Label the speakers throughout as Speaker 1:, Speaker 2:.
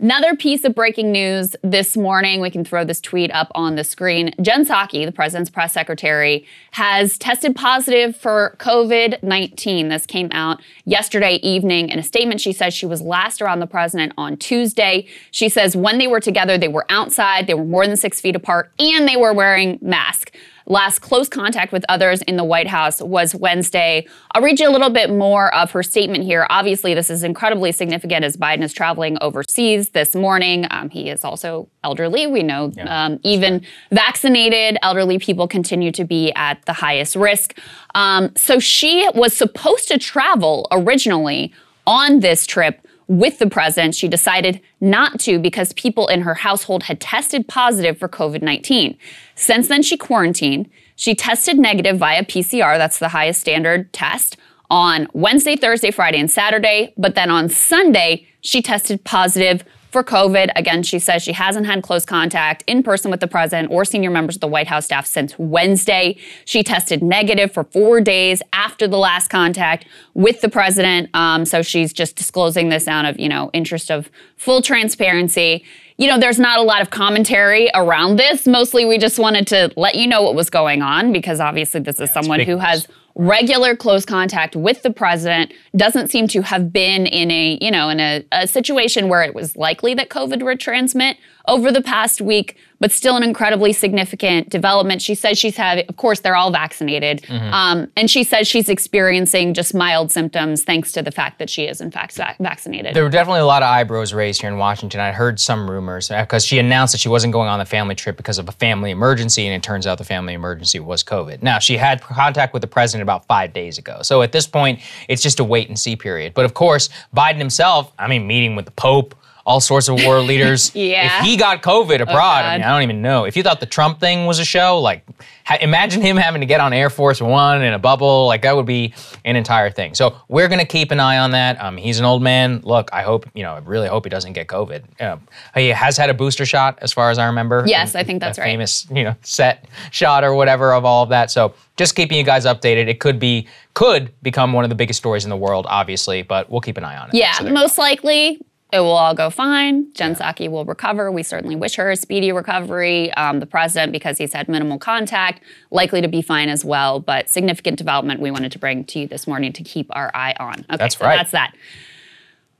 Speaker 1: Another piece of breaking news this morning, we can throw this tweet up on the screen. Jen Psaki, the president's press secretary, has tested positive for COVID 19. This came out yesterday evening. In a statement, she says she was last around the president on Tuesday. She says when they were together, they were outside, they were more than six feet apart, and they were wearing masks. Last close contact with others in the White House was Wednesday. I'll read you a little bit more of her statement here. Obviously, this is incredibly significant as Biden is traveling overseas this morning. Um, he is also elderly. We know yeah, um, even right. vaccinated elderly people continue to be at the highest risk. Um, so she was supposed to travel originally on this trip with the president. She decided not to because people in her household had tested positive for COVID 19. Since then, she quarantined. She tested negative via PCR, that's the highest standard test, on Wednesday, Thursday, Friday, and Saturday. But then on Sunday, she tested positive for COVID. Again, she says she hasn't had close contact in person with the president or senior members of the White House staff since Wednesday. She tested negative for four days after the last contact with the president. Um, so she's just disclosing this out of, you know, interest of full transparency. You know, there's not a lot of commentary around this. Mostly we just wanted to let you know what was going on because obviously this is yeah, someone who has regular close contact with the president doesn't seem to have been in a you know in a, a, situation where it was likely that covid would transmit. Over the past week but still an incredibly significant development she says she's had of course they're all vaccinated mm-hmm. um, and she says she's experiencing just mild symptoms thanks to the fact that she is in fact va- vaccinated
Speaker 2: there were definitely a lot of eyebrows raised here in washington i heard some rumors because uh, she announced that she wasn't going on the family trip because of a family emergency and it turns out the family emergency was covid now she had contact with the president about five days ago. So at this point, it's just a wait and see period. But of course, Biden himself, I mean, meeting with the Pope, all sorts of world leaders.
Speaker 1: yeah.
Speaker 2: If he got COVID abroad, oh, I mean, I don't even know. If you thought the Trump thing was a show, like, ha- imagine him having to get on Air Force One in a bubble. Like, that would be an entire thing. So we're gonna keep an eye on that. Um, he's an old man. Look, I hope, you know, I really hope he doesn't get COVID. Uh, he has had a booster shot, as far as I remember.
Speaker 1: Yes, I think that's right.
Speaker 2: Famous, you know, set shot or whatever of all of that. So just keeping you guys updated. It could be could become one of the biggest stories in the world, obviously, but we'll keep an eye on it.
Speaker 1: Yeah, so most likely it will all go fine. Jen yeah. Psaki will recover. We certainly wish her a speedy recovery. Um, the president, because he's had minimal contact, likely to be fine as well. But significant development we wanted to bring to you this morning to keep our eye on.
Speaker 2: Okay, that's so right.
Speaker 1: That's that.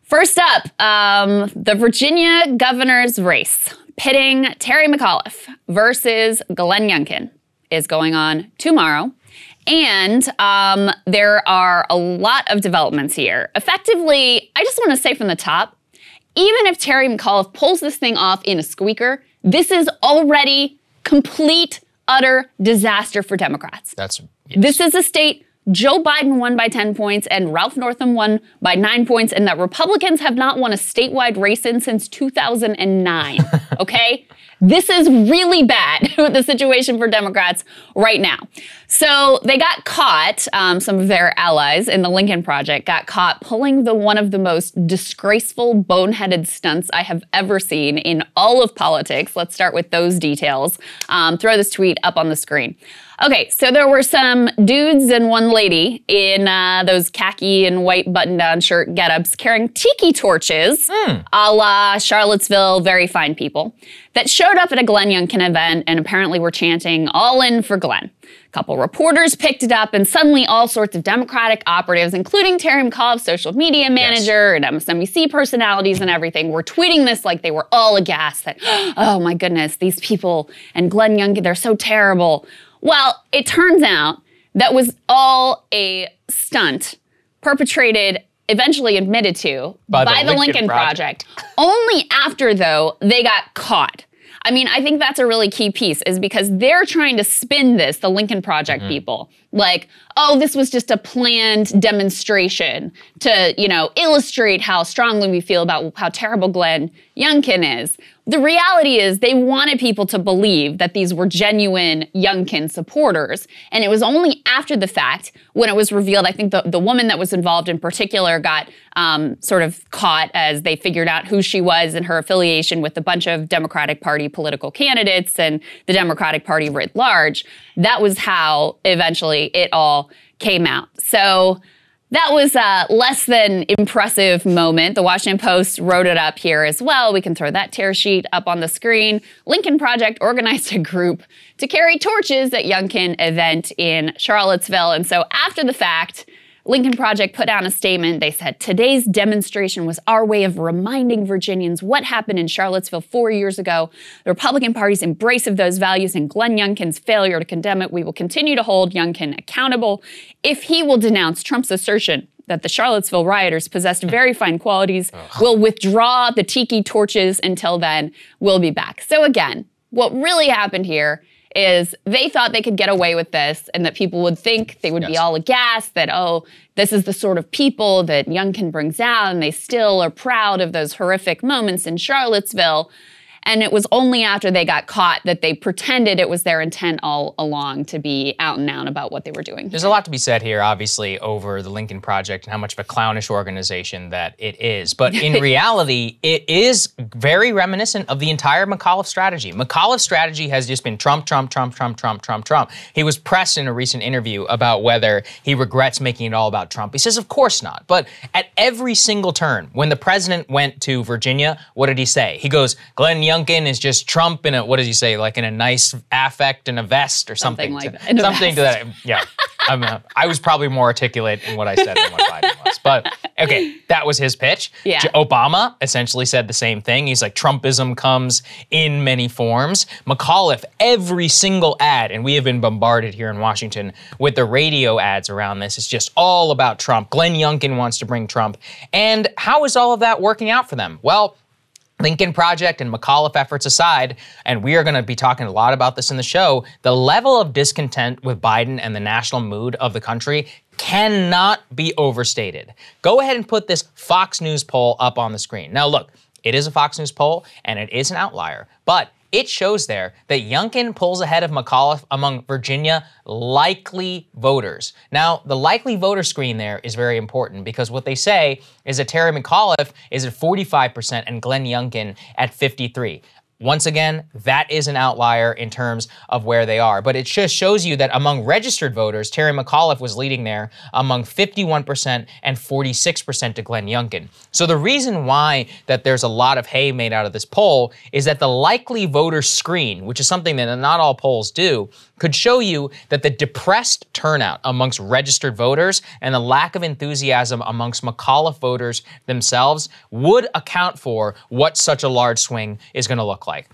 Speaker 1: First up, um, the Virginia governor's race pitting Terry McAuliffe versus Glenn Youngkin is going on tomorrow. And um, there are a lot of developments here. Effectively, I just want to say from the top even if Terry McAuliffe pulls this thing off in a squeaker, this is already complete, utter disaster for Democrats.
Speaker 2: That's
Speaker 1: yes. this is a state Joe Biden won by 10 points and Ralph Northam won by nine points, and that Republicans have not won a statewide race in since 2009. okay? This is really bad, with the situation for Democrats right now. So they got caught, um, some of their allies in the Lincoln Project got caught pulling the one of the most disgraceful, boneheaded stunts I have ever seen in all of politics. Let's start with those details. Um, throw this tweet up on the screen. Okay, so there were some dudes and one lady in uh, those khaki and white button-down shirt getups carrying tiki torches, mm. a la Charlottesville, very fine people, that showed up at a Glenn Youngkin event and apparently were chanting, all in for Glenn. A couple reporters picked it up, and suddenly all sorts of Democratic operatives, including Terry McAuliffe, social media manager, yes. and MSNBC personalities and everything, were tweeting this like they were all aghast that, oh my goodness, these people and Glenn Youngkin, they're so terrible. Well, it turns out that was all a stunt perpetrated, eventually admitted to by, by the, Lincoln, Lincoln Project. Project. Only after, though, they got caught. I mean, I think that's a really key piece is because they're trying to spin this, the Lincoln Project mm-hmm. people, like, oh, this was just a planned demonstration to, you know, illustrate how strongly we feel about how terrible Glenn Youngkin is. The reality is they wanted people to believe that these were genuine Youngkin supporters. And it was only after the fact when it was revealed, I think the, the woman that was involved in particular got um, sort of caught as they figured out who she was and her affiliation with a bunch of Democratic Party political candidates and the Democratic Party writ large. That was how eventually it all came out. So that was a less than impressive moment. The Washington Post wrote it up here as well. We can throw that tear sheet up on the screen. Lincoln Project organized a group to carry torches at Youngkin event in Charlottesville. And so after the fact, Lincoln Project put out a statement. They said, Today's demonstration was our way of reminding Virginians what happened in Charlottesville four years ago. The Republican Party's embrace of those values and Glenn Youngkin's failure to condemn it. We will continue to hold Youngkin accountable if he will denounce Trump's assertion that the Charlottesville rioters possessed very fine qualities. We'll withdraw the tiki torches until then. We'll be back. So, again, what really happened here is they thought they could get away with this and that people would think they would yes. be all aghast that, oh, this is the sort of people that Youngkin brings out, and they still are proud of those horrific moments in Charlottesville. And it was only after they got caught that they pretended it was their intent all along to be out and out about what they were doing.
Speaker 2: There's a lot to be said here, obviously, over the Lincoln Project and how much of a clownish organization that it is. But in reality, it is very reminiscent of the entire McAuliffe strategy. McAuliffe's strategy has just been Trump, Trump, Trump, Trump, Trump, Trump, Trump. He was pressed in a recent interview about whether he regrets making it all about Trump. He says, of course not. But at every single turn, when the president went to Virginia, what did he say? He goes, Glenn Young Youngkin is just Trump in a what does he say like in a nice affect and a vest or something,
Speaker 1: something like to, that.
Speaker 2: something to that. Yeah, uh, I was probably more articulate in what I said than what Biden was. But okay, that was his pitch.
Speaker 1: Yeah.
Speaker 2: Obama essentially said the same thing. He's like Trumpism comes in many forms. McAuliffe, every single ad, and we have been bombarded here in Washington with the radio ads around this. It's just all about Trump. Glenn Youngkin wants to bring Trump, and how is all of that working out for them? Well. Lincoln Project and McAuliffe efforts aside, and we are going to be talking a lot about this in the show, the level of discontent with Biden and the national mood of the country cannot be overstated. Go ahead and put this Fox News poll up on the screen. Now, look, it is a Fox News poll and it is an outlier, but it shows there that Youngkin pulls ahead of McAuliffe among Virginia likely voters. Now, the likely voter screen there is very important because what they say is that Terry McAuliffe is at 45% and Glenn Youngkin at 53. Once again, that is an outlier in terms of where they are. But it just shows you that among registered voters, Terry McAuliffe was leading there among 51% and 46% to Glenn Youngkin. So the reason why that there's a lot of hay made out of this poll is that the likely voter screen, which is something that not all polls do, could show you that the depressed turnout amongst registered voters and the lack of enthusiasm amongst McAuliffe voters themselves would account for what such a large swing is going to look like.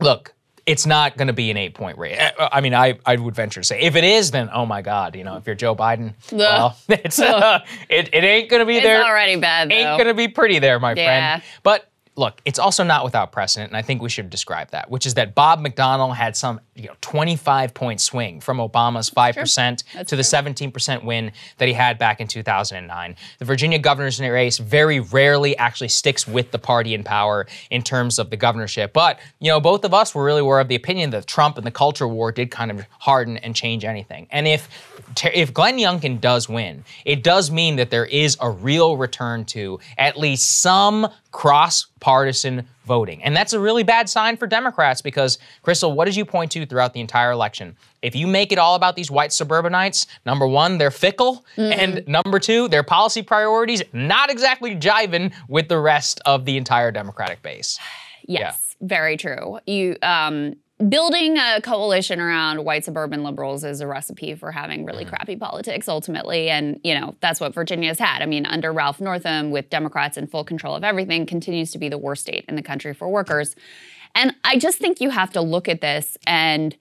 Speaker 2: Look, it's not going to be an eight point rate. I mean, I, I would venture to say if it is, then oh my God, you know, if you're Joe Biden, well, it's uh, it, it ain't going to be there.
Speaker 1: it's already bad. Though.
Speaker 2: Ain't going to be pretty there, my
Speaker 1: yeah.
Speaker 2: friend. But look, it's also not without precedent, and I think we should describe that, which is that Bob McDonnell had some you know 25 point swing from Obama's 5% to the 17% win that he had back in 2009. The Virginia governor's race very rarely actually sticks with the party in power in terms of the governorship. But, you know, both of us were really were of the opinion that Trump and the culture war did kind of harden and change anything. And if if Glenn Youngkin does win, it does mean that there is a real return to at least some cross partisan voting. And that's a really bad sign for Democrats because, Krystal, what did you point to throughout the entire election? If you make it all about these white suburbanites, number one, they're fickle. Mm. And number two, their policy priorities not exactly jiving with the rest of the entire Democratic base.
Speaker 1: Yes, yeah. very true. You um, building a coalition around white suburban liberals is a recipe for having really mm-hmm. crappy politics ultimately and you know that's what virginia's had i mean under ralph northam with democrats in full control of everything continues to be the worst state in the country for workers and i just think you have to look at this and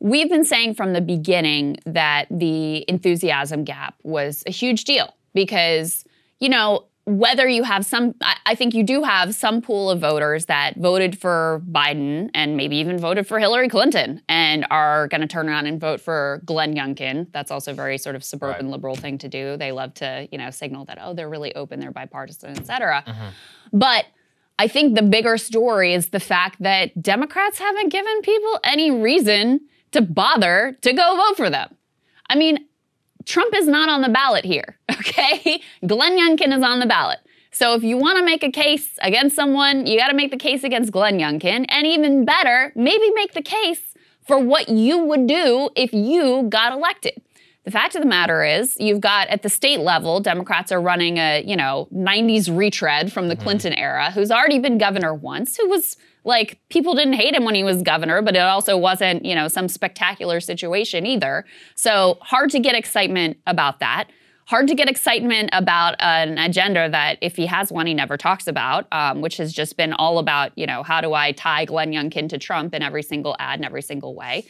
Speaker 1: we've been saying from the beginning that the enthusiasm gap was a huge deal because you know whether you have some, I think you do have some pool of voters that voted for Biden and maybe even voted for Hillary Clinton and are going to turn around and vote for Glenn Youngkin. That's also a very sort of suburban right. liberal thing to do. They love to, you know, signal that, oh, they're really open, they're bipartisan, et cetera. Mm-hmm. But I think the bigger story is the fact that Democrats haven't given people any reason to bother to go vote for them. I mean, Trump is not on the ballot here, okay? Glenn Youngkin is on the ballot. So if you want to make a case against someone, you got to make the case against Glenn Youngkin. And even better, maybe make the case for what you would do if you got elected. The fact of the matter is, you've got at the state level, Democrats are running a, you know, 90s retread from the mm-hmm. Clinton era, who's already been governor once, who was like people didn't hate him when he was governor, but it also wasn't, you know, some spectacular situation either. So hard to get excitement about that. Hard to get excitement about an agenda that, if he has one, he never talks about, um, which has just been all about, you know, how do I tie Glenn Youngkin to Trump in every single ad in every single way.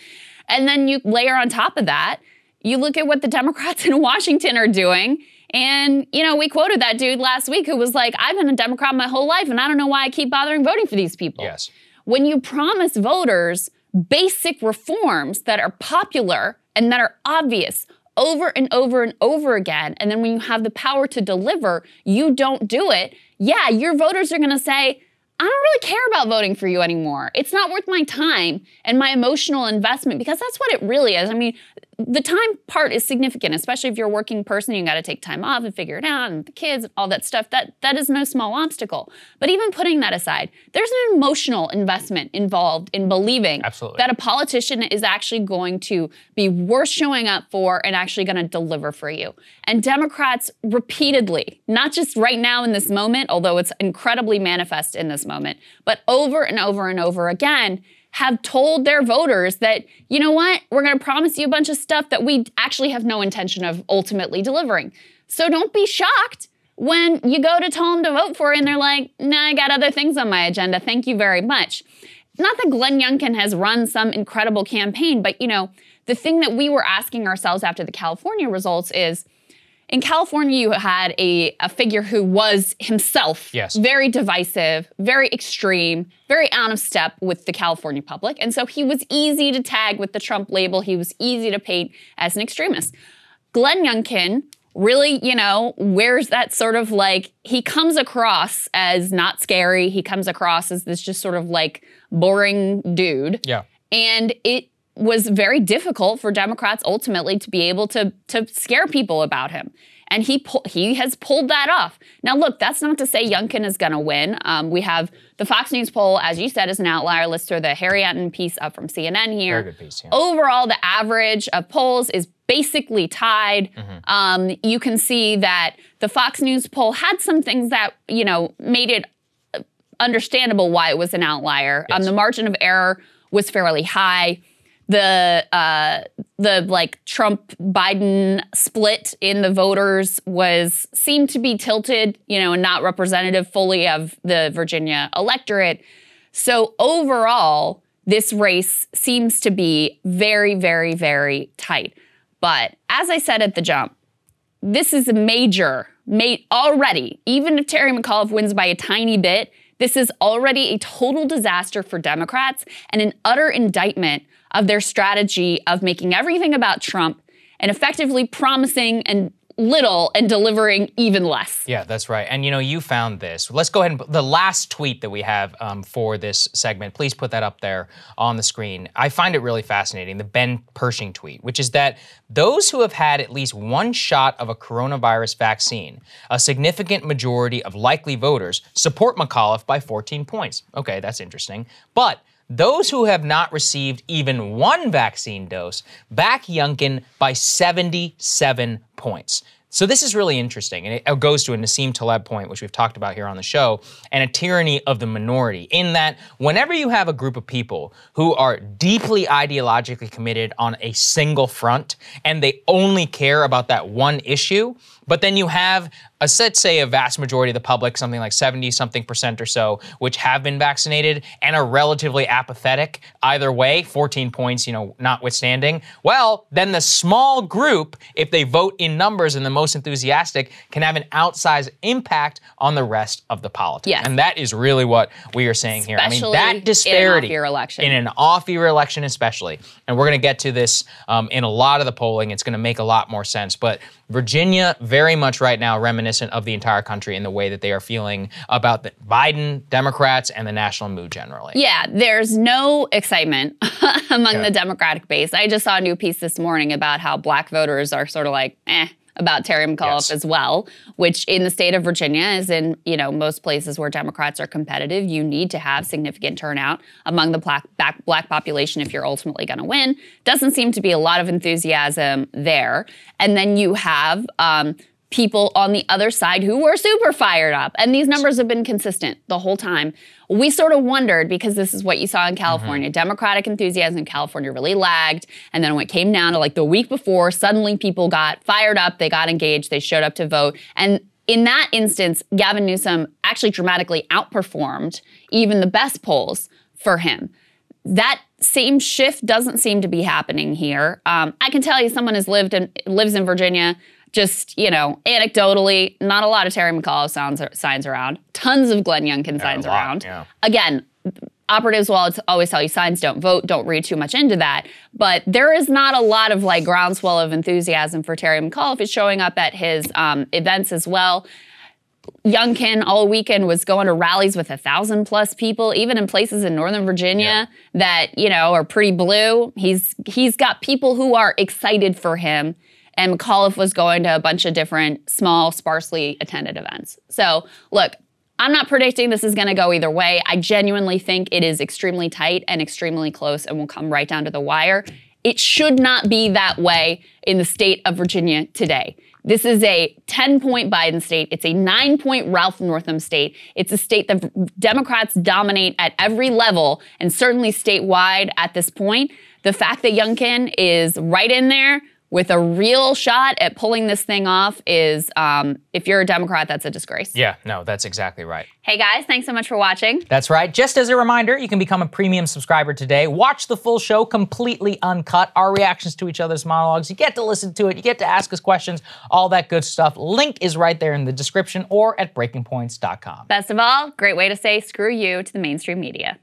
Speaker 1: And then you layer on top of that, you look at what the Democrats in Washington are doing. And, you know, we quoted that dude last week who was like, I've been a Democrat my whole life and I don't know why I keep bothering voting for these people.
Speaker 2: Yes.
Speaker 1: When you promise voters basic reforms that are popular and that are obvious over and over and over again, and then when you have the power to deliver, you don't do it, yeah, your voters are gonna say, I don't really care about voting for you anymore. It's not worth my time and my emotional investment because that's what it really is. I mean, the time part is significant, especially if you're a working person. You got to take time off and figure it out, and the kids, and all that stuff. That that is no small obstacle. But even putting that aside, there's an emotional investment involved in believing
Speaker 2: Absolutely.
Speaker 1: that a politician is actually going to be worth showing up for and actually going to deliver for you. And Democrats repeatedly, not just right now in this moment, although it's incredibly manifest in this moment, but over and over and over again have told their voters that, you know what, we're going to promise you a bunch of stuff that we actually have no intention of ultimately delivering. So don't be shocked when you go to tell them to vote for it and they're like, nah, I got other things on my agenda. Thank you very much. Not that Glenn Youngkin has run some incredible campaign, but you know, the thing that we were asking ourselves after the California results is, in California, you had a, a figure who was himself
Speaker 2: yes.
Speaker 1: very divisive, very extreme, very out of step with the California public. And so he was easy to tag with the Trump label. He was easy to paint as an extremist. Glenn Youngkin really, you know, wears that sort of like, he comes across as not scary. He comes across as this just sort of like boring dude.
Speaker 2: Yeah.
Speaker 1: And it was very difficult for Democrats ultimately to be able to to scare people about him. And he pu- he has pulled that off. Now, look, that's not to say Youngkin is going to win. Um, we have the Fox News poll, as you said, is an outlier. Let's throw the Harry Enten piece up from CNN here.
Speaker 2: Very good piece. Yeah.
Speaker 1: Overall, the average of polls is basically tied. Mm-hmm. Um, you can see that the Fox News poll had some things that you know made it understandable why it was an outlier. Um, yes. Um, the margin of error was fairly high the uh, the like Trump Biden split in the voters was seemed to be tilted, you know, and not representative fully of the Virginia electorate. So overall, this race seems to be very, very, very tight. But as I said at the jump, this is a major, made already. Even if Terry McAuliffe wins by a tiny bit, this is already a total disaster for Democrats and an utter indictment of their strategy of making everything about Trump and effectively promising and little and delivering even less.
Speaker 2: Yeah, that's right. And you know, you found this. Let's go ahead and the last tweet that we have um, for this segment. Please put that up there on the screen. I find it really fascinating. The Ben Pershing tweet, which is that those who have had at least one shot of a coronavirus vaccine, a significant majority of likely voters support McAuliffe by 14 points. Okay, that's interesting. But those who have not received even one vaccine dose back Youngkin by 77 points. So this is really interesting, and it goes to a Nassim Taleb point, which we've talked about here on the show, and a tyranny of the minority. In that, whenever you have a group of people who are deeply ideologically committed on a single front, and they only care about that one issue, but then you have a let's say a vast majority of the public, something like 70 something percent or so, which have been vaccinated and are relatively apathetic either way, 14 points, you know, notwithstanding. Well, then the small group, if they vote in numbers and the most enthusiastic, can have an outsized impact on the rest of the politics.
Speaker 1: Yes.
Speaker 2: And that is really what we are saying
Speaker 1: here. I
Speaker 2: mean, that disparity
Speaker 1: in an off-year election,
Speaker 2: in an off-year election especially, and we're going to get to this um, in a lot of the polling. It's going to make a lot more sense, but Virginia very much right now reminiscent of the entire country in the way that they are feeling about the Biden, Democrats, and the national mood generally.
Speaker 1: Yeah, there's no excitement among the Democratic base. I just saw a new piece this morning about how black voters are sort of like, eh, about Terry McAuliffe
Speaker 2: Yes.
Speaker 1: as well, which in the state of Virginia, as in you know most places where Democrats are competitive, you need to have significant turnout among the black black, black population if you're ultimately going to win. Doesn't seem to be a lot of enthusiasm there, and then you have. Um, people on the other side who were super fired up. And these numbers have been consistent the whole time. We sort of wondered because this is what you saw in mm-hmm. California. Democratic enthusiasm in California really lagged. And then when it came down to like the week before, suddenly people got fired up, they got engaged, they showed up to vote. And in that instance, Gavin Newsom actually dramatically outperformed even the best polls for him that same shift doesn't seem to be happening here. Um, I can tell you, someone has lived in lives in Virginia. Just you know, anecdotally, not a lot of Terry McAuliffe signs, signs around. Tons of Glenn Youngkin signs
Speaker 2: lot,
Speaker 1: around.
Speaker 2: yeah.
Speaker 1: Again, operatives will always- always tell you signs don't vote. Don't read too much into that. But there is not a lot of like groundswell of enthusiasm for Terry McAuliffe. It's showing up at his um, events as well. Youngkin all weekend was going to rallies with a thousand plus people, even in places in Northern Virginia that you know are pretty blue. He's he's got people who are excited for him, and McAuliffe was going to a bunch of different small, sparsely attended events. So look. I'm not predicting this is going to go either way. I genuinely think it is extremely tight and extremely close and will come right down to the wire. It should not be that way in the state of Virginia today. This is a 10 point Biden state. It's a nine point Ralph Northam state. It's a state that Democrats dominate at every level and certainly statewide at this point. The fact that Youngkin is right in there with a real shot at pulling this thing off is, um, if you're a Democrat, that's a disgrace.
Speaker 2: Yeah, no, that's exactly right.
Speaker 1: Hey guys, thanks so much for watching.
Speaker 2: That's right. Just as a reminder, you can become a premium subscriber today. Watch the full show completely uncut, our reactions to each other's monologues. You get to listen to it, you get to ask us questions, all that good stuff. Link is right there in the description or at breakingpoints.com.
Speaker 1: Best of all, great way to say screw you to the mainstream media.